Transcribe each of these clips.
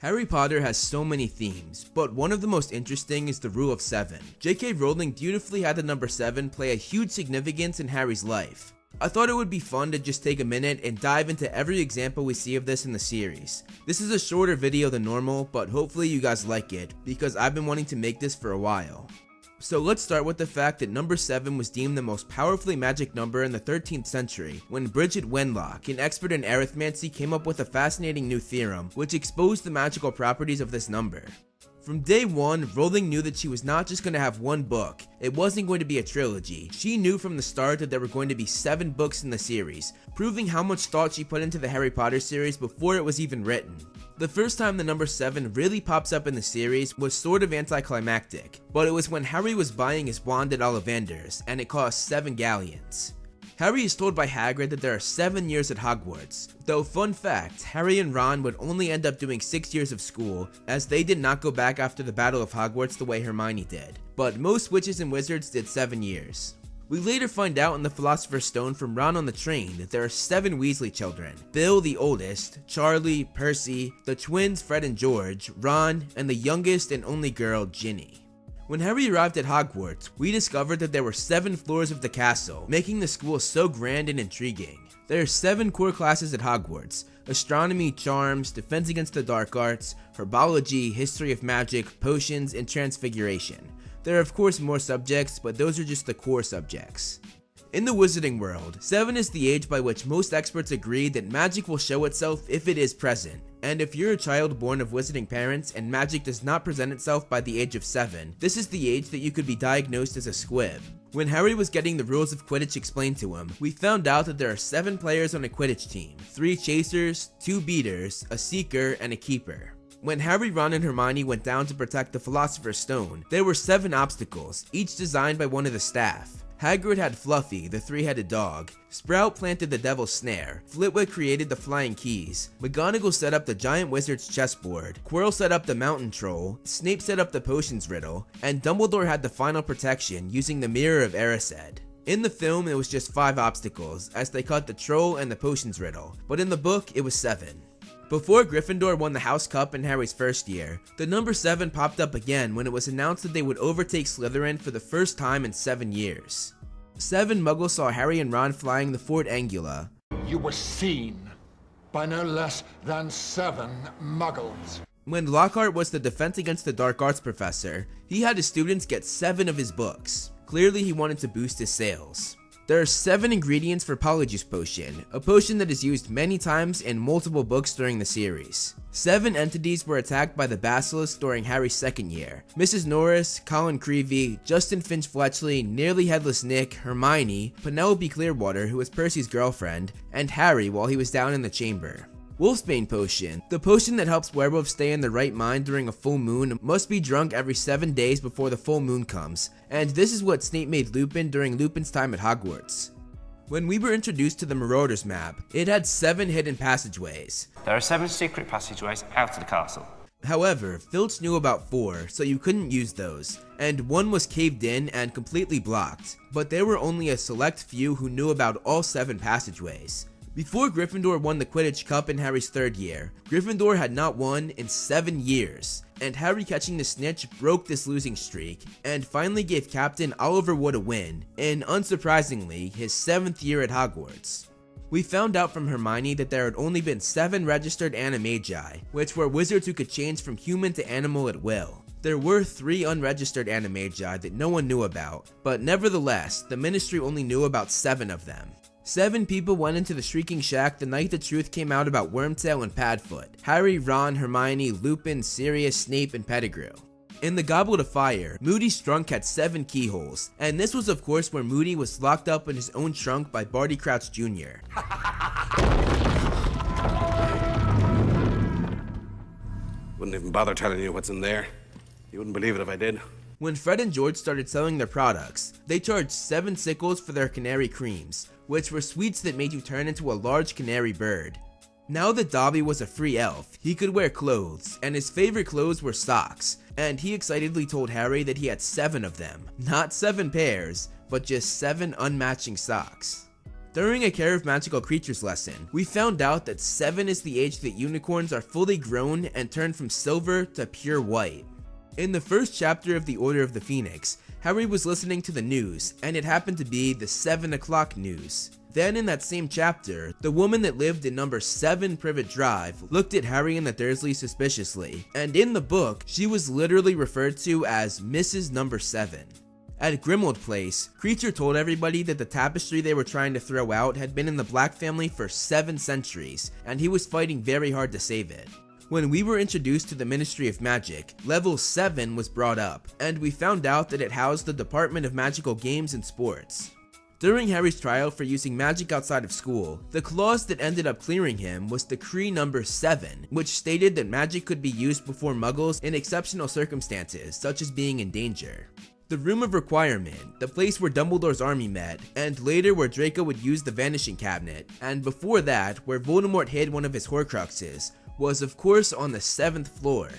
Harry Potter has so many themes, but one of the most interesting is the rule of 7. J.K. Rowling beautifully had the number 7 play a huge significance in Harry's life. I thought it would be fun to just take a minute and dive into every example we see of this in the series. This is a shorter video than normal, but hopefully you guys like it, because I've been wanting to make this for a while. So let's start with the fact that number 7 was deemed the most powerfully magic number in the 13th century, when Bridget Wenlock, an expert in arithmancy came up with a fascinating new theorem, which exposed the magical properties of this number. From day one, Rowling knew that she was not just going to have one book, it wasn't going to be a trilogy. She knew from the start that there were going to be 7 books in the series, proving how much thought she put into the Harry Potter series before it was even written. The first time the number 7 really pops up in the series was sort of anticlimactic, but it was when Harry was buying his wand at Ollivander's, and it cost 7 galleons. Harry is told by Hagrid that there are 7 years at Hogwarts, though fun fact, Harry and Ron would only end up doing 6 years of school, as they did not go back after the Battle of Hogwarts the way Hermione did, but most witches and wizards did 7 years. We later find out in the Philosopher's Stone from Ron on the train that there are seven Weasley children. Bill, the oldest, Charlie, Percy, the twins Fred and George, Ron, and the youngest and only girl, Ginny. When Harry arrived at Hogwarts, we discovered that there were seven floors of the castle, making the school so grand and intriguing. There are seven core classes at Hogwarts, astronomy, charms, defense against the dark arts, herbology, history of magic, potions, and transfiguration. There are of course more subjects, but those are just the core subjects. In the wizarding world, 7 is the age by which most experts agree that magic will show itself if it is present. And if you're a child born of wizarding parents and magic does not present itself by the age of 7, this is the age that you could be diagnosed as a squib. When Harry was getting the rules of Quidditch explained to him, we found out that there are 7 players on a Quidditch team, 3 chasers, 2 beaters, a seeker, and a keeper. When Harry, Ron, and Hermione went down to protect the Philosopher's Stone, there were seven obstacles, each designed by one of the staff. Hagrid had Fluffy, the three-headed dog. Sprout planted the Devil's Snare. Flitwick created the Flying Keys. McGonagall set up the Giant Wizard's chessboard. Quirrell set up the Mountain Troll. Snape set up the Potions Riddle. And Dumbledore had the final protection using the Mirror of Erised. In the film, it was just 5 obstacles, as they cut the Troll and the Potions Riddle, but in the book, it was 7. Before Gryffindor won the House Cup in Harry's first year, the number 7 popped up again when it was announced that they would overtake Slytherin for the first time in 7 years. 7 Muggles saw Harry and Ron flying the Ford Anglia. You were seen by no less than seven Muggles. When Lockhart was the Defense Against the Dark Arts professor, he had his students get 7 of his books. Clearly he wanted to boost his sales. There are 7 ingredients for Polyjuice Potion, a potion that is used many times in multiple books during the series. 7 entities were attacked by the Basilisk during Harry's second year. Mrs. Norris, Colin Creevey, Justin Finch Fletchley, Nearly Headless Nick, Hermione, Penelope Clearwater who was Percy's girlfriend, and Harry while he was down in the chamber. Wolfsbane Potion. The potion that helps werewolves stay in the right mind during a full moon must be drunk every 7 days before the full moon comes, and this is what Snape made Lupin during Lupin's time at Hogwarts. When we were introduced to the Marauders map, it had 7 hidden passageways. There are 7 secret passageways out of the castle. However, Filch knew about 4, so you couldn't use those, and one was caved in and completely blocked, but there were only a select few who knew about all 7 passageways. Before Gryffindor won the Quidditch Cup in Harry's third year, Gryffindor had not won in 7 years, and Harry catching the snitch broke this losing streak, and finally gave Captain Oliver Wood a win, in unsurprisingly, his 7th year at Hogwarts. We found out from Hermione that there had only been 7 registered Animagi, which were wizards who could change from human to animal at will. There were 3 unregistered Animagi that no one knew about, but nevertheless, the Ministry only knew about 7 of them. Seven people went into the Shrieking Shack the night the truth came out about Wormtail and Padfoot. Harry, Ron, Hermione, Lupin, Sirius, Snape, and Pettigrew. In the Goblet of Fire, Moody's trunk had seven keyholes, and this was of course where Moody was locked up in his own trunk by Barty Crouch Jr. Wouldn't even bother telling you what's in there. You wouldn't believe it if I did. When Fred and George started selling their products, they charged 7 sickles for their canary creams, which were sweets that made you turn into a large canary bird. Now that Dobby was a free elf, he could wear clothes, and his favorite clothes were socks, and he excitedly told Harry that he had 7 of them. Not 7 pairs, but just 7 unmatching socks. During a Care of Magical Creatures lesson, we found out that 7 is the age that unicorns are fully grown and turn from silver to pure white. In the first chapter of the Order of the Phoenix, Harry was listening to the news, and it happened to be the 7 o'clock news. Then in that same chapter, the woman that lived in number 7 Privet Drive looked at Harry and the Dursleys suspiciously, and in the book, she was literally referred to as Mrs. Number 7. At Grimmauld Place, Kreacher told everybody that the tapestry they were trying to throw out had been in the Black family for 7 centuries, and he was fighting very hard to save it. When we were introduced to the Ministry of Magic, level 7 was brought up, and we found out that it housed the Department of Magical Games and Sports. During Harry's trial for using magic outside of school, the clause that ended up clearing him was Decree number 7, which stated that magic could be used before muggles in exceptional circumstances, such as being in danger. The Room of Requirement, the place where Dumbledore's army met, and later where Draco would use the Vanishing Cabinet, and before that, where Voldemort hid one of his Horcruxes, was of course on the 7th floor.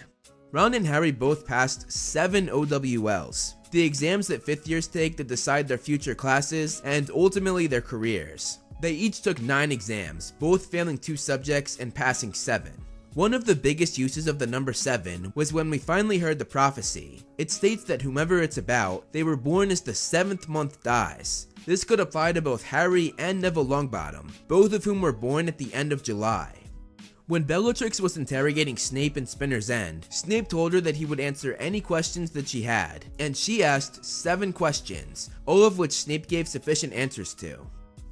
Ron and Harry both passed 7 OWLs, the exams that 5th years take to decide their future classes and ultimately their careers. They each took 9 exams, both failing 2 subjects and passing 7. One of the biggest uses of the number 7 was when we finally heard the prophecy. It states that whomever it's about, they were born as the 7th month dies. This could apply to both Harry and Neville Longbottom, both of whom were born at the end of July. When Bellatrix was interrogating Snape in Spinner's End, Snape told her that he would answer any questions that she had, and she asked seven questions, all of which Snape gave sufficient answers to.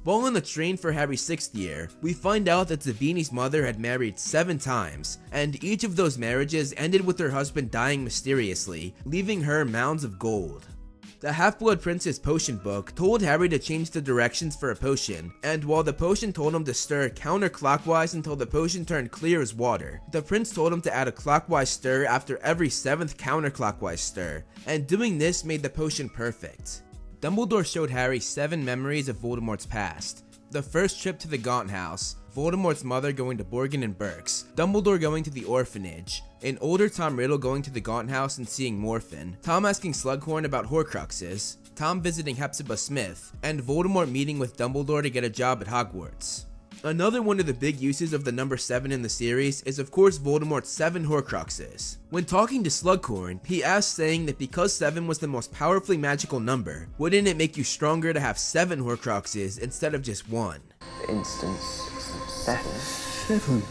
While on the train for Harry's sixth year, we find out that Zabini's mother had married seven times, and each of those marriages ended with her husband dying mysteriously, leaving her mounds of gold. The Half-Blood Prince's potion book told Harry to change the directions for a potion, and while the potion told him to stir counterclockwise until the potion turned clear as water, the prince told him to add a clockwise stir after every 7th counterclockwise stir, and doing this made the potion perfect. Dumbledore showed Harry 7 memories of Voldemort's past. The first trip to the Gaunt House, Voldemort's mother going to Borgin and Burkes, Dumbledore going to the orphanage, an older Tom Riddle going to the Gaunt House and seeing Morfin, Tom asking Slughorn about Horcruxes, Tom visiting Hepzibah Smith, and Voldemort meeting with Dumbledore to get a job at Hogwarts. Another one of the big uses of the number 7 in the series is of course Voldemort's 7 Horcruxes. When talking to Slughorn, he asked saying that because 7 was the most powerfully magical number, wouldn't it make you stronger to have 7 Horcruxes instead of just 1? For instance, seven. Seven.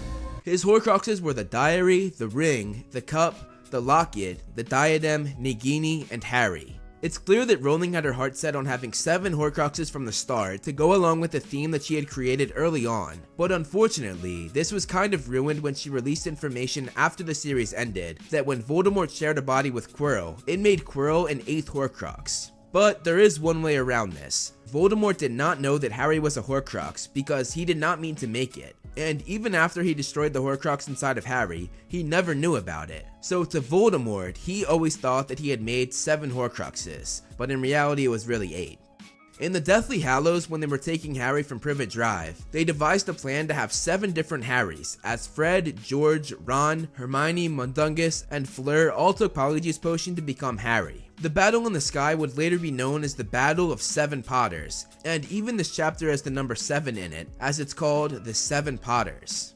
His Horcruxes were the Diary, the Ring, the Cup, the Locket, the Diadem, Nagini, and Harry. It's clear that Rowling had her heart set on having 7 Horcruxes from the start to go along with the theme that she had created early on, but unfortunately, this was kind of ruined when she released information after the series ended that when Voldemort shared a body with Quirrell, it made Quirrell an 8th Horcrux. But there is one way around this. Voldemort did not know that Harry was a Horcrux because he did not mean to make it, and even after he destroyed the Horcrux inside of Harry, he never knew about it. So to Voldemort, he always thought that he had made 7 Horcruxes, but in reality it was really 8. In the Deathly Hallows, when they were taking Harry from Privet Drive, they devised a plan to have seven different Harrys, as Fred, George, Ron, Hermione, Mundungus, and Fleur all took Polyjuice Potion to become Harry. The battle in the sky would later be known as the Battle of Seven Potters, and even this chapter has the number 7 in it, as it's called the Seven Potters.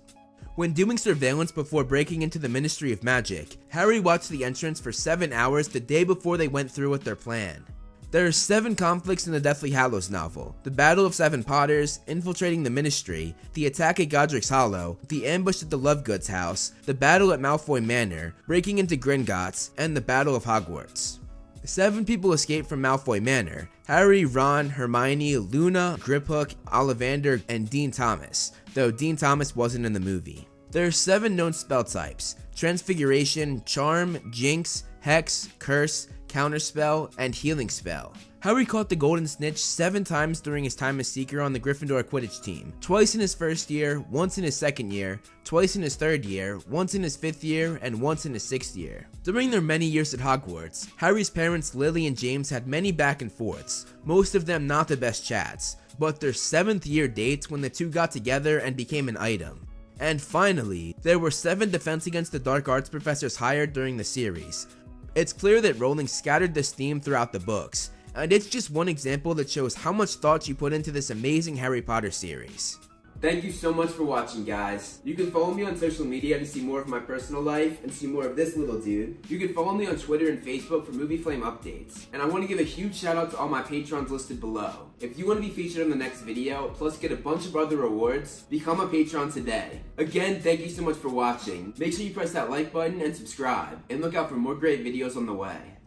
When doing surveillance before breaking into the Ministry of Magic, Harry watched the entrance for 7 hours the day before they went through with their plan. There are seven conflicts in the Deathly Hallows novel the Battle of Seven Potters, infiltrating the Ministry, the attack at Godric's Hollow, the ambush at the Lovegoods house, the battle at Malfoy Manor, breaking into Gringotts, and the Battle of Hogwarts. Seven people escape from Malfoy Manor Harry, Ron, Hermione, Luna, Griphook, Ollivander, and Dean Thomas, though Dean Thomas wasn't in the movie. There are seven known spell types Transfiguration, Charm, Jinx, Hex, Curse, Counterspell, and Healing Spell. Harry caught the Golden Snitch seven times during his time as Seeker on the Gryffindor Quidditch team. Twice in his first year, once in his second year, twice in his third year, once in his fifth year, and once in his sixth year. During their many years at Hogwarts, Harry's parents Lily and James had many back and forths, most of them not the best chats, but their seventh year dates when the two got together and became an item. And finally, there were 7 Defense Against the Dark Arts professors hired during the series. It's clear that Rowling scattered this theme throughout the books, and it's just one example that shows how much thought she put into this amazing Harry Potter series. Thank you so much for watching, guys. You can follow me on social media to see more of my personal life and see more of this little dude. You can follow me on Twitter and Facebook for Movie Flame updates. And I want to give a huge shout out to all my patrons listed below. If you want to be featured in the next video, plus get a bunch of other rewards, become a patron today. Again, thank you so much for watching. Make sure you press that like button and subscribe, and look out for more great videos on the way.